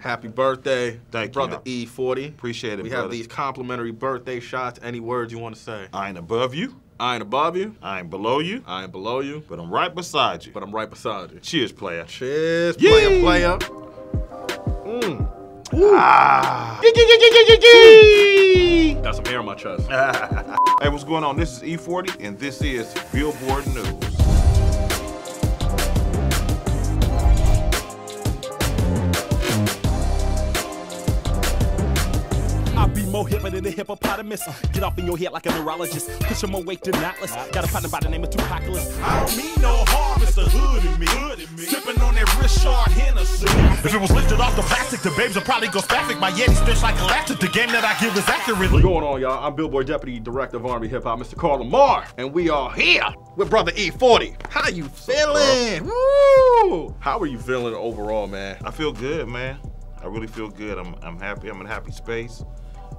Happy birthday, Thank you, brother man. E-40. Appreciate it, We brother. have these complimentary birthday shots. Any words you want to say? I ain't above you. I ain't above you. I ain't below you. I ain't below you. But I'm right beside you. But I'm right beside you. Cheers, player. Cheers, Yee! player, player. Mm. Ah. Got some hair on my chest. hey, what's going on? This is E-40, and this is Billboard News. Than a hippopotamus. Get off in your head like a neurologist. Push more weight than Atlas. Got a partner by the name of Tupacalis. I don't mean no harm, it's the hood in me. Sipping on that Richard Hennessy. If it was lifted off the plastic, the babes would probably go spastic. My Yeti stretch like elastic. The game that I give is accurate. What's going on, y'all? I'm Billboard Deputy Director of R&B Hip Hop, Mr. Carl Lamarre, and we are here with brother E-40. How you feeling? Woo! How are you feeling overall, man? I feel good, man. I really feel good. I'm, I'm happy. I'm in a happy space.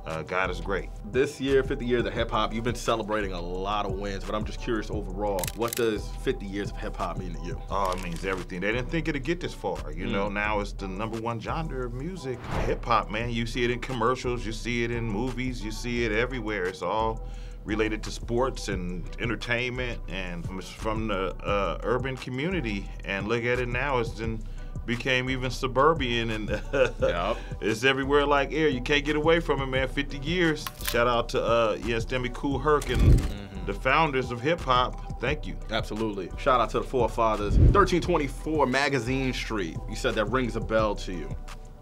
Uh, God is great. This year, 50 years of hip hop, you've been celebrating a lot of wins, but I'm just curious overall, what does 50 years of hip hop mean to you? Oh, it means everything. They didn't think it'd get this far. You know, now it's the number one genre of music. Hip hop, man. You see it in commercials, you see it in movies, you see it everywhere. It's all related to sports and entertainment and from, from the uh, urban community. And look at it now, it's in became even suburban and Yup. it's everywhere like air. You can't get away from it, man. 50 years. Shout out to uh yes, Demi Kool Herc and the founders of hip hop. Thank you. Absolutely. Shout out to the forefathers. 1324 Magazine Street. You said that rings a bell to you.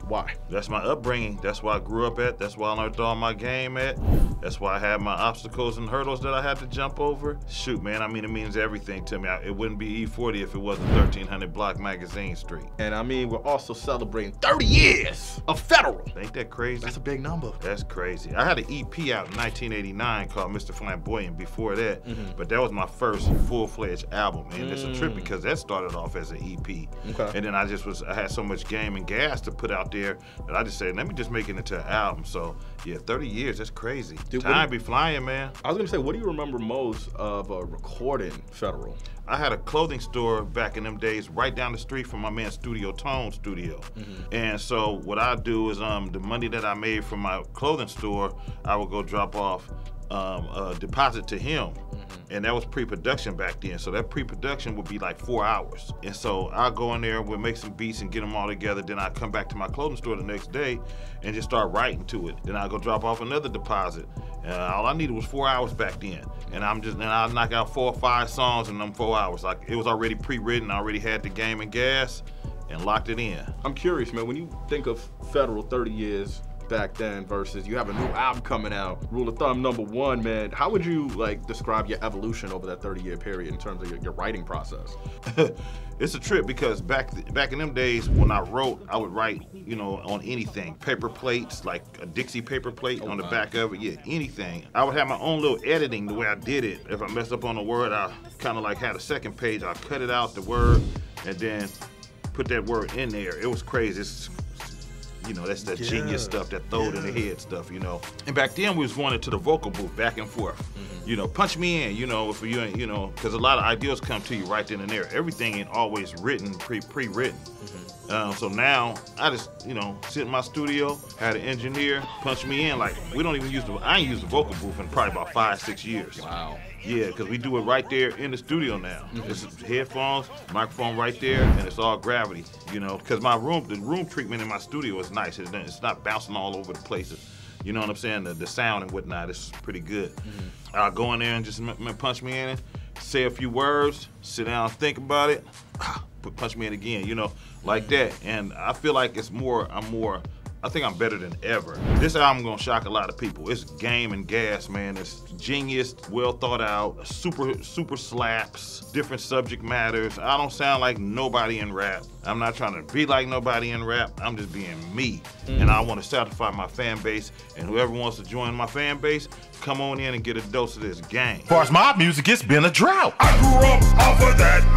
Why? That's my upbringing. That's where I grew up at. That's where I learned all my game at. That's why I had my obstacles and hurdles that I had to jump over. Shoot, man, I mean, it means everything to me. I- It wouldn't be E-40 if it wasn't 1300 Block Magazine Street. And I mean, we're also celebrating 30 years of Federal. Ain't that crazy? That's a big number. That's crazy. I had an EP out in 1989 called Mr. Flamboyant before that, mm-hmm. but that was my first full-fledged album, and it's a trip mm. because that started off as an EP, Okay. and then I just was I had so much game and gas to put out there that I just said let me just make it into an album. So yeah, 30 years, that's crazy. Dude, Time do- be flying, man. I was gonna say, what do you remember most of uh, recording Federal? I had a clothing store back in them days right down the street from my man Studio Ton Studio. And so what I do is um the money that I made from my clothing store, I would go drop off um, a deposit to him. And that was pre-production back then. So that pre-production would be like four hours. And so I go in there, we'll make some beats and get them all together. Then I come back to my clothing store the next day and just start writing to it. Then I go drop off another deposit. And all I needed was four hours back then. And I'm just, and I'll knock out four or five songs in them four hours. Like it was already pre-written. I already had the game and gas and locked it in. I'm curious, man. When you think of Federal 30 years back then versus you have a new album coming out, rule of thumb number one, man. How would you like describe your evolution over that 30 year period in terms of your, your writing process? it's a trip because back back in them days when I wrote, I would write, you know, on anything, paper plates, like a Dixie paper plate oh, on the wow. back of it, yeah, anything. I would have my own little editing the way I did it. If I messed up on a word, I kind of like had a second page. I cut it out the word and then put that word in there. It was crazy. It's, you know, that's that genius stuff, that throw it in the head stuff, you know. And back then we was going into the vocal booth back and forth. You know, punch me in, you know, if you ain't, you know, because a lot of ideas come to you right then and there. Everything ain't always written, pre pre written. Um, so now I just, you know, sit in my studio, had an engineer punch me in. Like we don't even use the, I ain't used the vocal booth in probably about five, six years. Wow. Yeah, because we do it right there in the studio now. Mm-hmm. It's headphones, microphone right there, and it's all gravity. You know, because my room, the room treatment in my studio is nice. It's, it's not bouncing all over the places. You know what I'm saying? The, the sound and whatnot is pretty good. Mm-hmm. I'll go in there and just m- m- punch me in, it, say a few words, sit down, think about it, punch me in again. You know, like that. And I feel like it's more. I'm more. I think I'm better than ever. This album gonna shock a lot of people. It's game and gas, man. It's genius, well thought out, super super slaps, different subject matters. I don't sound like nobody in rap. I'm not trying to be like nobody in rap. I'm just being me. Hmm. And I want to satisfy my fan base. And whoever wants to join my fan base, come on in and get a dose of this game. As far as my music, it's been a drought. I grew up off of that mob. Come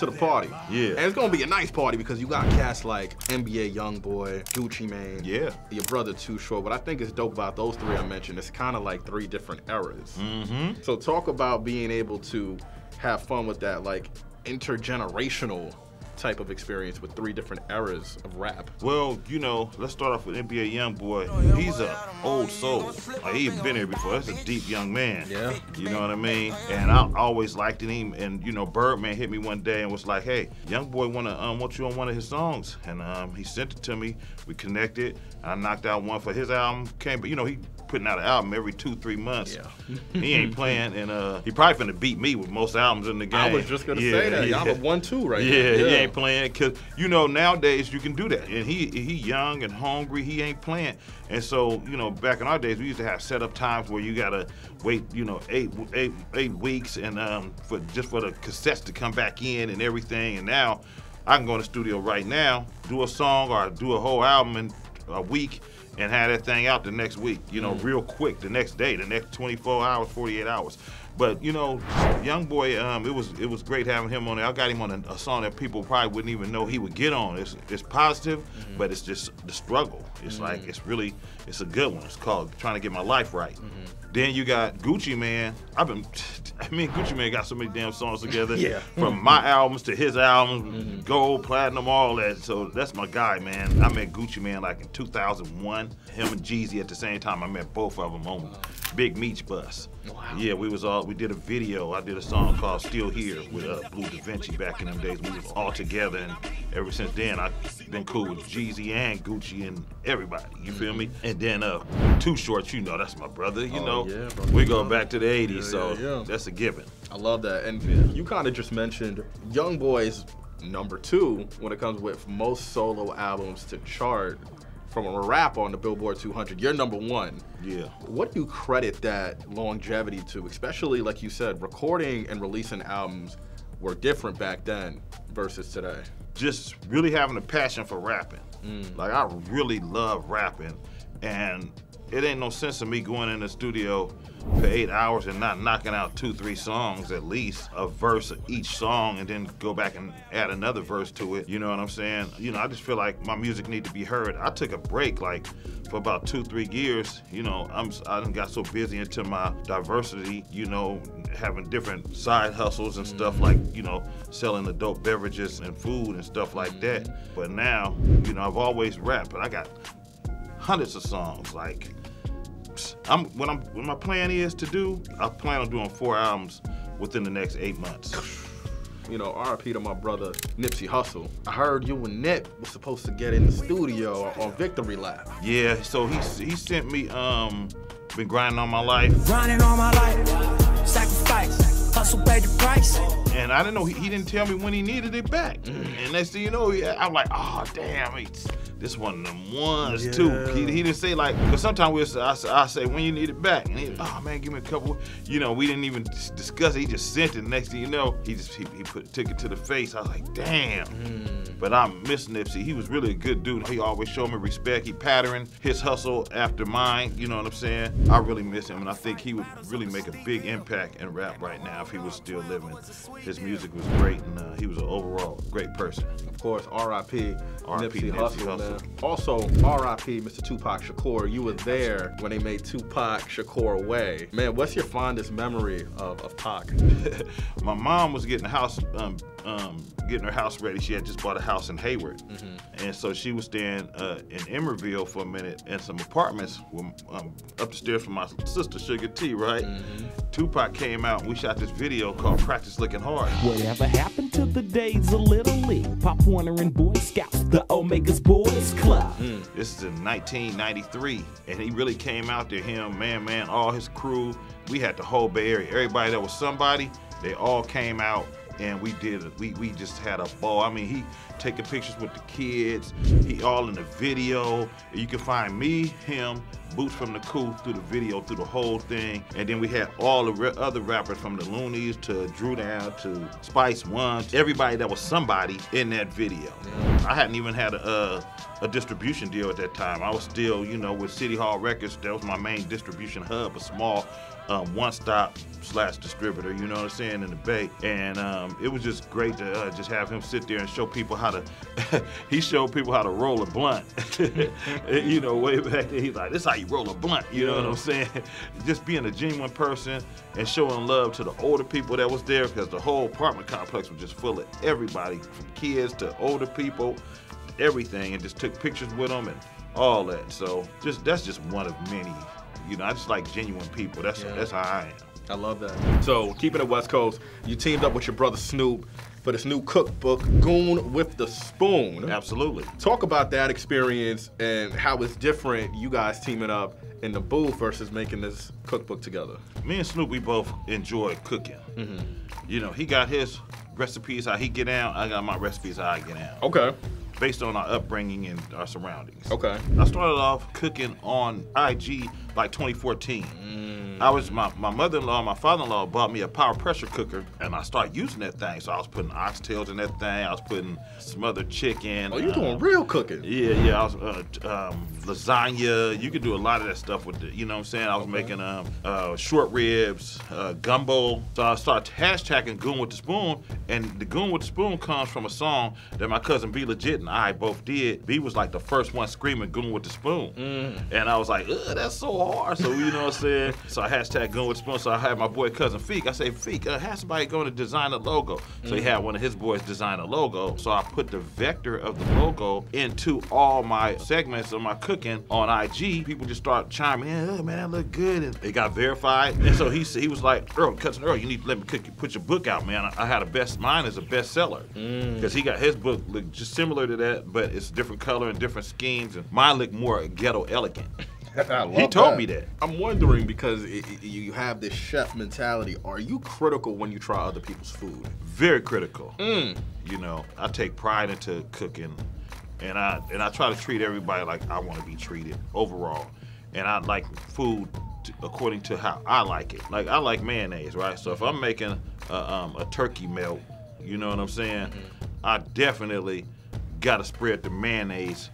to the party. Yeah. And it's gonna be a nice party because you got cats like NBA Youngboy, Gucci Mane, Yeah. your brother Too Short. What I think is dope about those three I mentioned, it's kind of like three different eras. Mm-hmm. So talk about being able to have fun with that, like intergenerational type of experience with three different eras of rap? Well, you know, let's start off with NBA YoungBoy. He's a old soul. Like, he been here before. That's a deep young man. Yeah. You know what I mean? And I always liked him. And you know, Birdman hit me one day and was like, "Hey, YoungBoy wanna um, want you on one of his songs." And um, he sent it to me. We connected. I knocked out one for his album. Came, but you know, he putting out an album every two, three months. Yeah. he ain't playing, and uh, he probably finna beat me with most albums in the game. I was just gonna Yeah, say that. yeah. Y'all have one two right Yeah, now. he ain't playing because you know nowadays you can do that, and he he young and hungry. He ain't playing, and so you know back in our days we used to have set up times where you gotta wait you know eight eight eight weeks and um for just for the cassettes to come back in and everything, and now I can go in the studio right now, do a song or do a whole album in a week. And have that thing out the next week, you know, real quick, the next day, the next 24 hours, 48 hours. But you know, young boy, um, it was it was great having him on there. I got him on a, a song that people probably wouldn't even know he would get on. It's it's positive, mm-hmm. but it's just the struggle. It's mm-hmm. like it's really it's a good one. It's called trying to get my life right. Mm-hmm. Then you got Gucci Mane. I've been, I mean, Gucci Mane got so many damn songs together. Yeah. From my albums to his albums, gold, platinum, all that. So that's my guy, man. I met Gucci Mane like in 2001. Him and Jeezy at the same time. I met both of them on Big Meech Bus. Wow. Yeah, we was all we did a video. I did a song called "Still Here" with uh, Bleu DaVinci back in them days. We was all together, and ever since then I've been cool with Jeezy and Gucci and everybody. You feel me? And then uh, Too Short, you know that's my brother. You Oh, know, yeah, brother. we go back to the '80s, Yeah, so yeah, yeah. that's a given. I love that. And you kind of just mentioned Young Boy's number two when it comes with most solo albums to chart from a rap on the Billboard 200. You're number one. Yeah. What do you credit that longevity to, especially like you said, recording and releasing albums were different back then versus today? just really having a passion for rapping. Mm. Like I really love rapping, and it ain't no sense of me going in the studio for eight hours and not knocking out two, three songs at least, a verse of each song, and then go back and add another verse to it. You know what I'm saying? You know, I just feel like my music need to be heard. I took a break like for about two, three years. You know, I'm I done got so busy into my diversity. You know, having different side hustles and stuff mm-hmm. like you know selling adult beverages and food and stuff like that. Mm-hmm. But now, you know, I've always rapped, but I got hundreds of songs. Like, I'm what I'm what my plan is to do. I plan on doing four albums within the next eight months. You know, RIP to my brother Nipsey Hussle. I heard you and Nip was supposed to get in the studio on Victory Lap. Yeah, so he he sent me um been grinding on my life, Grinding all my life, sacrifice, hustle paid the price. and I didn't know he, he didn't tell me when he needed it back. And next thing you know, I'm like, oh damn, it's, this one of them ones too. He, he didn't say like, cause sometimes we I, say- I say when you need it back, and he, oh man, give me a couple. You know, we didn't even discuss it. He just sent it. Next thing you know, he just he, he put took it to the face. I was like, damn. But I miss Nipsey. He was really a good dude. He always showed me respect. He patterned his hustle after mine. You know what I'm saying? I really miss him, and I think he would really make a big impact in rap right now if he was still living. His music was great, and uh, he was an overall great person. Of course, RIP, Nipsey Nipsey Hussle, Hussle. man. Also, RIP, Mr. Tupac Shakur. You were there when they made Tupac Shakur away. Man, what's your fondest memory of, of Pac? My mom was getting a house, um, um, getting her house ready. She had just bought a house in Hayward, and so she was staying uh, in Emeryville for a minute in some apartments with, um, up the stairs from my sister Suga-T. Right? Tupac came out, and we shot this video called "Practice Looking Hard." Whatever happened to the days of Little League? Pop Warner and Boy Scouts, the Omegas Boys Club. Mm, this is in 1993, and he really came out there. Him, man, man, all his crew. We had the whole Bay Area. Everybody that was somebody, they all came out, and we did. it. We we just had a ball. I mean, he taking pictures with the kids. He all in the video. You can find me, him, Boots from the Coup through the video, through the whole thing. And then we had all the other rappers from the Luniz to Dru Down to Spice One, everybody that was somebody in that video. I hadn't even had a, a distribution deal at that time. I was still, you know, with City Hall Records. That was my main distribution hub, a small um, one-stop slash distributor. You know what I'm saying in the Bay, and um, it was just great to uh, just have him sit there and show people how to. he showed people how to roll a blunt. you know, way back then, he's like, "This how you roll a blunt. You know what I'm saying? Just being a genuine person and showing love to the older people that was there because the whole apartment complex was just full of everybody, from kids to older people, everything, and just took pictures with them and all that. So just that's just one of many. You know, I just like genuine people. That's Yeah. that's how I am. I love that. So, keeping it West Coast, you teamed up with your brother Snoop for this new cookbook, Goon with the Spoon. Absolutely. Talk about that experience and how it's different, you guys teaming up in the booth versus making this cookbook together. me and Snoop, we both enjoy cooking. Mm-hmm. You know, he got his recipes how he get down. I got my recipes how I get down. Okay. Based on our upbringing and our surroundings. Okay. I started off cooking on IG like 2014. I was my, my mother-in-law, my father-in-law bought me a power pressure cooker, and I started using that thing. So I was putting oxtails in that thing. I was putting smothered chicken. Oh, you uh, doing real cooking. yeah, yeah. I was uh, um, lasagna. You could do a lot of that stuff with it. You know what I'm saying? I was making um, uh, short ribs, uh, gumbo. So I started hashtagging "Goon with the Spoon," and the "Goon with the Spoon" comes from a song that my cousin B Legit and I both did. B was like the first one screaming "Goon with the Spoon," and I was like, Ugh, "That's so hard." So you know what I'm saying? So I hashtag "Goon with the Spoon." So I had my boy cousin Feek. I say, "Feek, uh, have somebody going to design a logo." So he had one of his boys design a logo. So I put the vector of the logo into all my segments of my cooking on IG. People just start chiming in, oh man, that look good. And it got verified. And so he said he was like, Earl, cousin Earl, you need to let me cook, put your book out, man. I, I had a best, mine is a bestseller. Because he got his book look just similar to that, but it's different color and different schemes. And mine look more ghetto elegant. He told me that. I'm wondering because it, it- you have this chef mentality. Are you critical when you try other people's food? very critical. You know, I take pride into cooking, and I and I try to treat everybody like I want to be treated overall, and I like food t- according to how I like it. Like I like mayonnaise, right? So if I'm making a, um, a turkey melt, you know what I'm saying? I definitely gotta spread the mayonnaise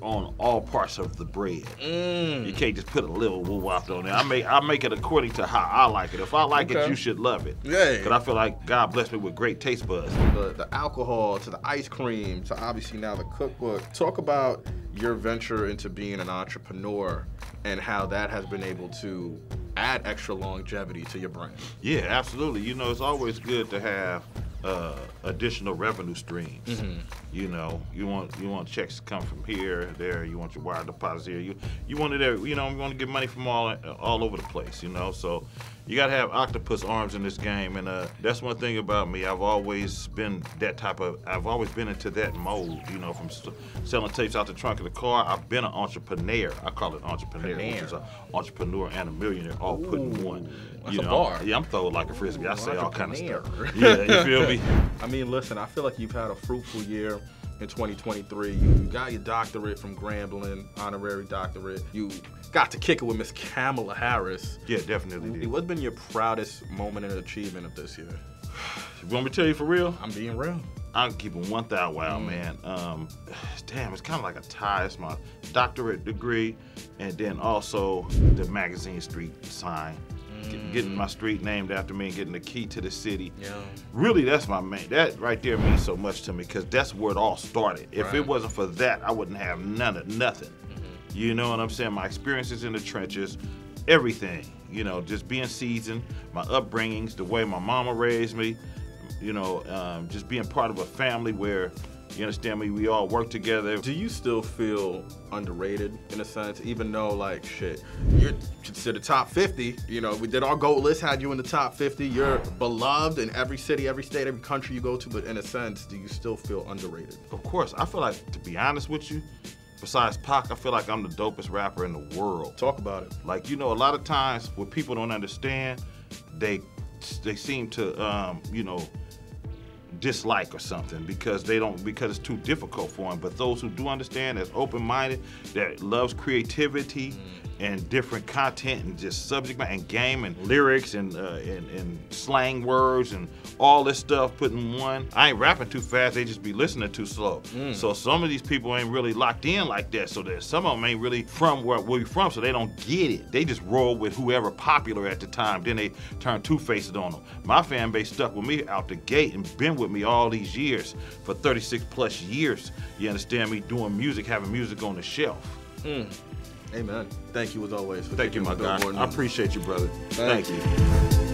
on all parts of the bread. Mm. You can't just put a little woo wop on there. I make I make it according to how I like it. If I like it, you should love it. Yeah. Cause I feel like God blessed me with great taste buds. The, the alcohol to the ice cream to obviously now the cookbook. Talk about your venture into being an entrepreneur and how that has been able to add extra longevity to your brand. Yeah, absolutely. You know, it's always good to have uh, additional revenue streams. Mm-hmm. You know, you want you want checks to come from here, there. You want your wire deposits here. You you want it there. You know, you want to get money from all all over the place. You know, so you gotta have octopus arms in this game, and uh, that's one thing about me. I've always been that type of. I've always been into that mold, You know, from selling tapes out the trunk of the car. I've been an entrepreneur. I call it entrepreneur, which is an entrepreneur and a millionaire all put in one. that's you a know, bar. yeah, I'm throwing like a frisbee. I say all kind of stuff. Yeah, you feel me? I mean, listen, I feel like you've had a fruitful year in 2023. You, got your doctorate from Grambling, honorary doctorate. You got to kick it with Miss Kamala Harris. Yeah, definitely. Did. What's been your proudest moment and achievement of this year? You want me to tell you for real? I'm being real. I'm keeping one thou wow, man. Um, damn, it's kind of like a tie. It's my doctorate degree, and then also the magazine street sign. Get- Getting my street named after me and getting the key to the city. Yeah. Really, that's my main. That right there means so much to me because that's where it all started. If Right. it wasn't for that, I wouldn't have none of nothing. You know what I'm saying? My experiences in the trenches, everything. You know, just being seasoned, my upbringings, the way my mama raised me. You know, um, just being part of a family where, you understand me, we all work together. Do you still feel underrated in a sense, even though like shit, you're considered top 50? You know, we did our goal list, had you in the top 50. You're beloved in every city, every state, every country you go to. But in a sense, do you still feel underrated? Of course, I feel like, to be honest with you, besides Pac, I feel like I'm the dopest rapper in the world. Talk about it. Like you know, a lot of times what people don't understand, they they seem to um, you know dislike or something because they don't because it's too difficult for them. But those who do understand, that's open-minded, that loves creativity mm. And different content and just subject matter and game and lyrics and, uh, and and slang words and all this stuff put in one. I ain't rapping too fast; they just be listening too slow. So some of these people ain't really locked in like that. So that some of them ain't really from where we from, so they don't get it. They just roll with whoever popular at the time. Then they turn two faced on them. My fan base stuck with me out the gate and been with me all these years for 36 plus years. You understand me? Doing music, having music on the shelf. Amen. Thank you as always. For Thank you, my billboard I appreciate you, brother. Thank Thank you.